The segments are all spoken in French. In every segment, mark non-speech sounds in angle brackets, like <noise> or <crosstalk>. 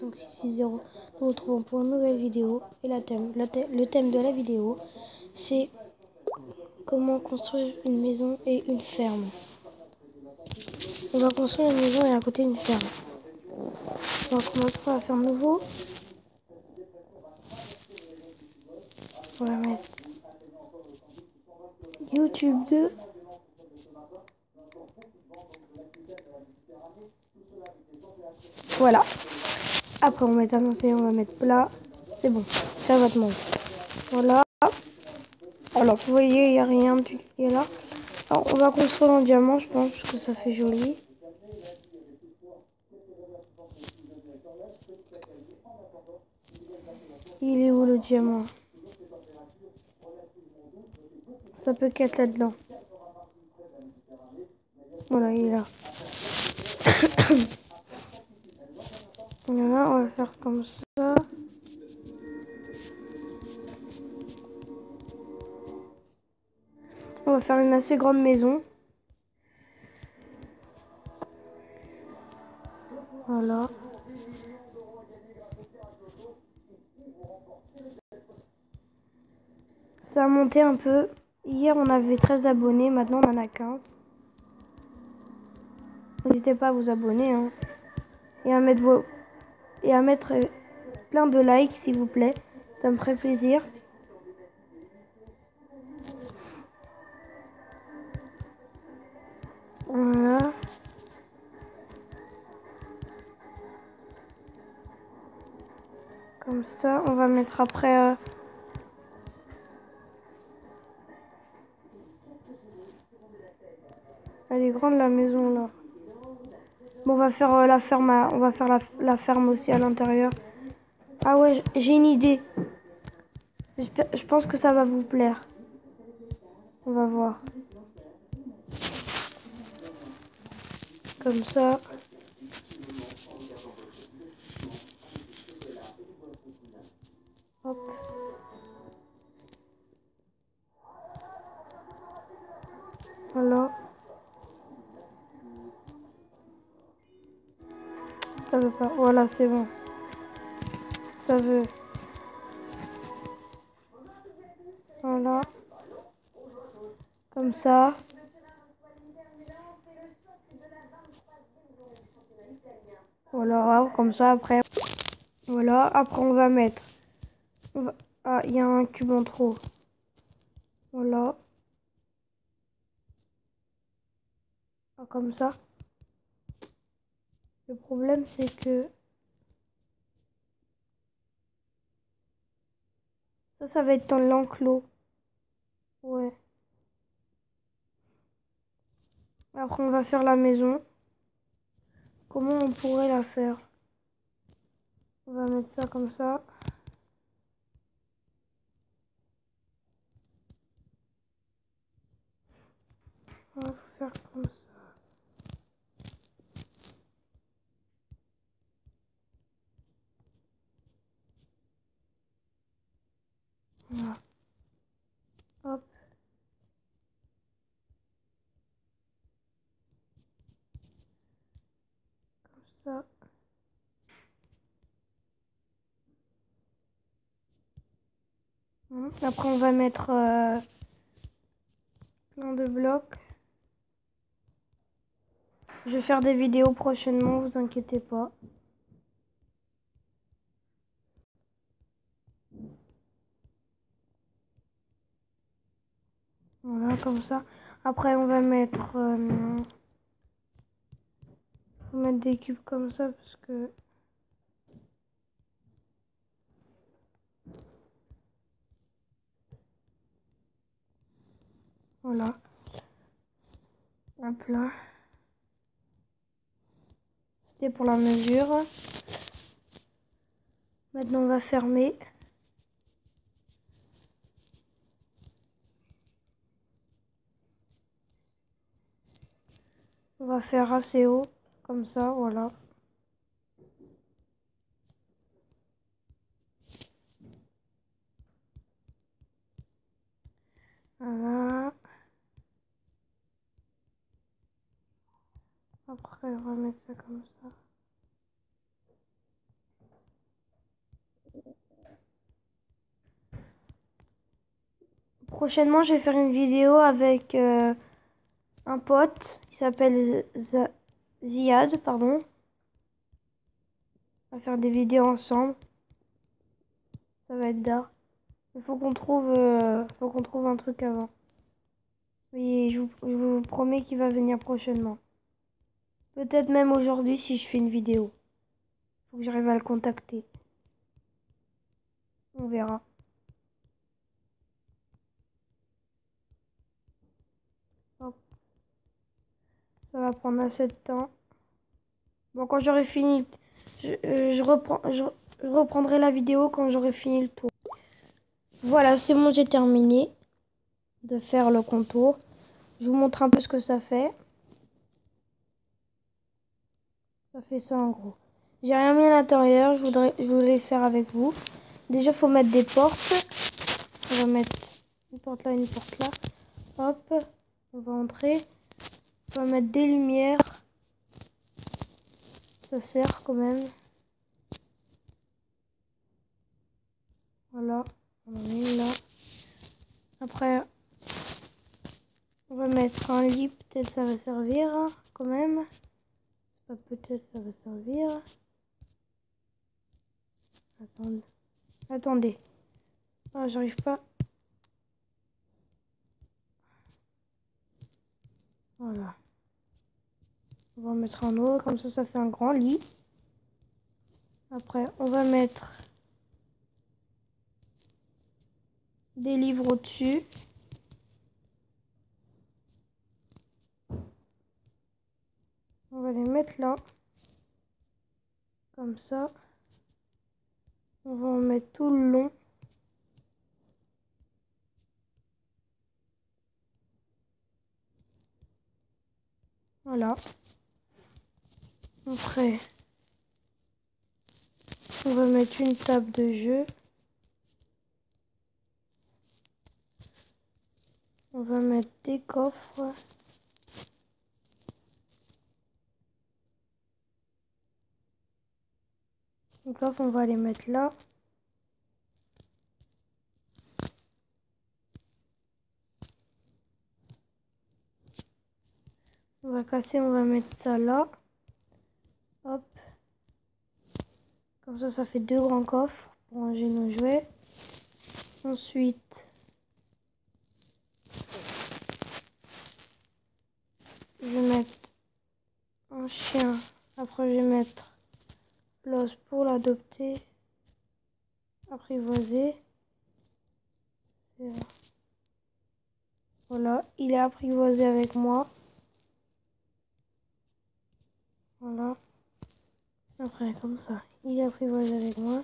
5660. Nous retrouvons pour une nouvelle vidéo. Et la thème, le thème de la vidéo, c'est comment construire une maison et une ferme. On va construire une maison et à côté une ferme. On va commencer par ferme nouveau. On va YouTube 2. Voilà. Après, on va mettre annoncé, on va mettre plat. C'est bon. Ça va te manger. Voilà. Alors, vous voyez, il n'y a rien du qui est là. Alors, on va construire en diamant, je pense, parce que ça fait joli. Il est où le diamant? Ça peut qu'être là-dedans. Voilà, il est là. <coughs> <coughs> <coughs> On va faire comme ça. On va faire une assez grande maison. Voilà. Ça a monté un peu. Hier, on avait 13 abonnés. Maintenant, on en a 15. N'hésitez pas à vous abonner. hein. Et à mettre vos... Et à mettre plein de likes, s'il vous plaît. Ça me ferait plaisir. Voilà. Comme ça, on va mettre après... euh, Elle est grande la maison là. Bon, on va faire euh, la ferme, on va faire la, ferme aussi à l'intérieur. Ah ouais, j'ai une idée. Je pense que ça va vous plaire. On va voir. Comme ça. C'est bon. Ça veut. Voilà. Comme ça. Voilà, comme ça après. Voilà, après on va mettre. Ah, il y a un cube en trop. Voilà. Ah, comme ça. Le problème, c'est que ça, ça va être dans l'enclos. Ouais. Après, on va faire la maison. Comment on pourrait la faire? On va mettre ça comme ça. On faire comme ça. Comme ça. Hum, Après, on va mettre euh, plein de blocs. Je vais faire des vidéos prochainement, vous inquiétez pas. Voilà, comme ça. Après, on va mettre, euh, on va mettre des cubes comme ça parce que voilà. Hop là. C'était pour la mesure. Maintenant, on va fermer. On va faire assez haut, comme ça, voilà. Voilà. Après, on va mettre ça comme ça. Prochainement, je vais faire une vidéo avec... Euh, un pote. Il s'appelle Ziad, pardon. On va faire des vidéos ensemble. Ça va être d'art. Il faut qu'on trouve, euh, faut qu'on trouve un truc avant. Oui, je vous, promets qu'il va venir prochainement. Peut-être même aujourd'hui si je fais une vidéo. Faut que j'arrive à le contacter. On verra. Ça va prendre assez de temps. Bon, quand j'aurai fini, je, euh, reprends, je, reprendrai la vidéo quand j'aurai fini le tour. Voilà, c'est bon, j'ai terminé de faire le contour. Je vous montre un peu ce que ça fait. Ça fait ça en gros. J'ai rien mis à l'intérieur, je voudrais je voulais faire avec vous. Déjà, faut mettre des portes. On va mettre une porte là, une porte là. Hop, on va entrer. On mettre des lumières. Ça sert quand même. Voilà, on en met là. Après, on va mettre un lit, peut-être ça va servir hein, quand même. peut-être ça va servir. Attendez. Attendez. Ah, j'arrive pas. Voilà. On va mettre un autre, comme ça, ça fait un grand lit. Après, on va mettre des livres au-dessus. On va les mettre là. Comme ça. On va en mettre tout le long. Voilà. Après, on va mettre une table de jeu. On va mettre des coffres. Donc là, on va les mettre là. On va casser, on va mettre ça là. Hop. Comme ça, ça fait deux grands coffres pour ranger nos jouets. Ensuite, je vais mettre un chien. Après, je vais mettre l'os pour l'adopter, apprivoiser. Voilà, il est apprivoisé avec moi. Voilà. Après, comme ça, il est apprivoisé avec moi.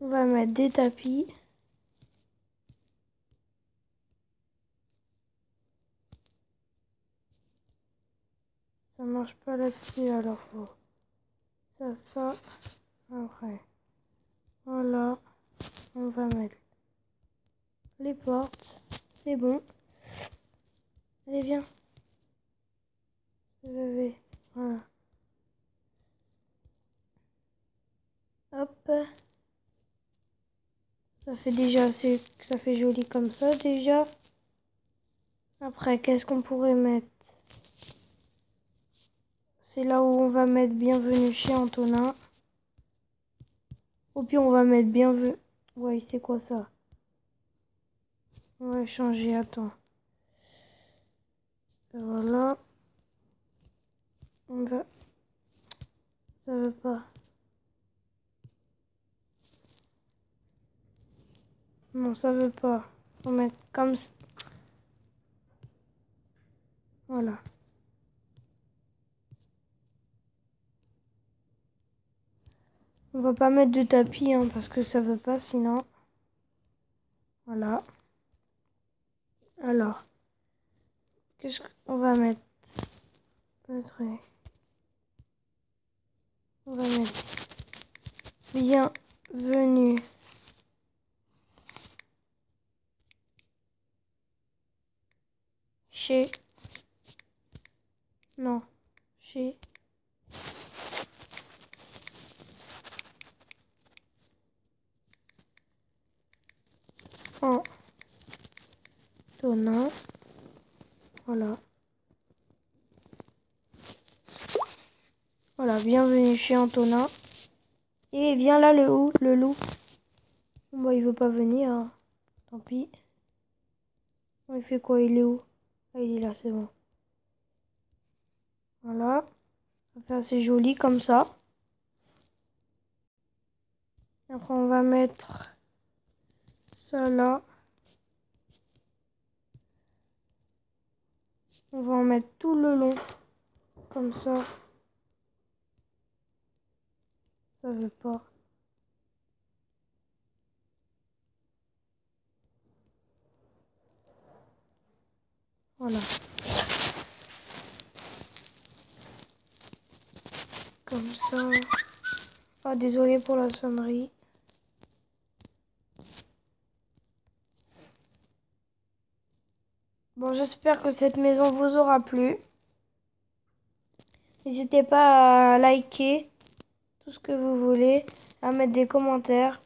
On va mettre des tapis. Ça marche pas là-dessus, alors faut ça, ça. Après, voilà. On va mettre les portes. C'est bon. Allez, viens. Je vais. Voilà. Hop. Ça fait déjà assez. Ça fait joli comme ça déjà. Après, qu'est-ce qu'on pourrait mettre? C'est là où on va mettre bienvenue chez Antonin. Ou puis on va mettre bienvenue. Ouais, c'est quoi ça? On va changer, attends. Voilà. On va. Ça veut pas. Non, ça veut pas. Va mettre comme ça. Voilà. On va pas mettre de tapis hein, parce que ça veut pas sinon. Voilà. Alors. Qu'est-ce qu'on va mettre? On va mettre bienvenue. Chez. Non. Chez. Antonin. Voilà. Voilà, bienvenue chez Antonin. Et viens là le loup, le loup. Bon bah il veut pas venir. Hein. Tant pis. Il fait quoi Il est où? Ah il est là, c'est bon. Voilà. Ça fait assez joli comme ça. Après on va mettre ça là. On va en mettre tout le long. Comme ça. Ça veut pas. Voilà. Comme ça. Ah, désolé pour la sonnerie. Bon, j'espère que cette maison vous aura plu. N'hésitez pas à liker tout ce que vous voulez, à mettre des commentaires.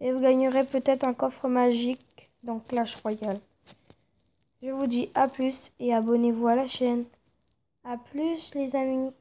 Et vous gagnerez peut-être un coffre magique dans Clash Royale. Je vous dis à plus et abonnez-vous à la chaîne. À plus les amis.